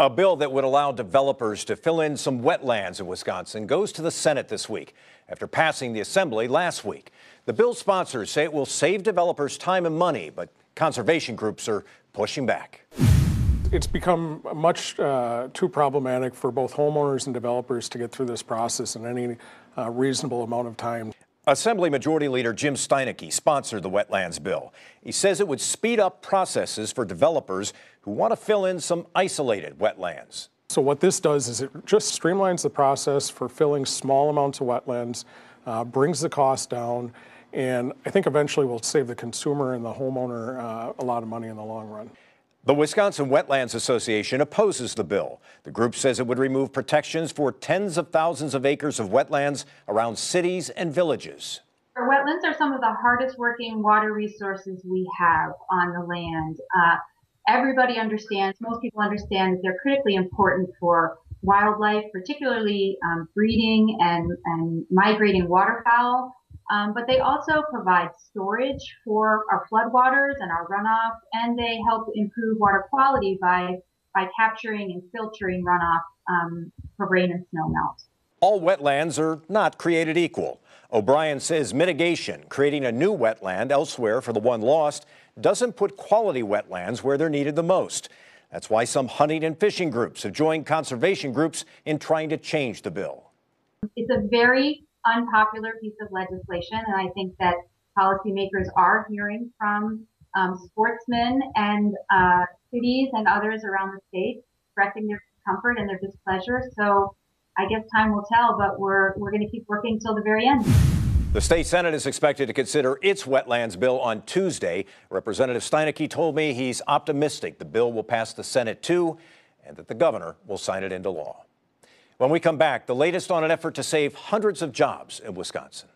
A bill that would allow developers to fill in some wetlands in Wisconsin goes to the Senate this week after passing the Assembly last week. The bill's sponsors say it will save developers time and money, but conservation groups are pushing back. It's become much uh, too problematic for both homeowners and developers to get through this process in any uh, reasonable amount of time. Assembly Majority Leader Jim Steineke sponsored the wetlands bill. He says it would speed up processes for developers who want to fill in some isolated wetlands. So what this does is it just streamlines the process for filling small amounts of wetlands, uh, brings the cost down, and I think eventually will save the consumer and the homeowner uh, a lot of money in the long run. The Wisconsin Wetlands Association opposes the bill. The group says it would remove protections for tens of thousands of acres of wetlands around cities and villages. Our wetlands are some of the hardest working water resources we have on the land. Uh, everybody understands, most people understand that they're critically important for wildlife, particularly um, breeding and, and migrating waterfowl. Um, but they also provide storage for our floodwaters and our runoff, and they help improve water quality by by capturing and filtering runoff um, for rain and snow melt. All wetlands are not created equal. O'Brien says mitigation, creating a new wetland elsewhere for the one lost, doesn't put quality wetlands where they're needed the most. That's why some hunting and fishing groups have joined conservation groups in trying to change the bill. It's a very unpopular piece of legislation, and I think that policymakers are hearing from um, sportsmen and uh, cities and others around the state expressing their discomfort and their displeasure. So I guess time will tell, but we're we're going to keep working till the very end. The state senate is expected to consider its wetlands bill on Tuesday. Representative Steineke told me he's optimistic the bill will pass the Senate too, and that the governor will sign it into law. When we come back, the latest on an effort to save hundreds of jobs in Wisconsin.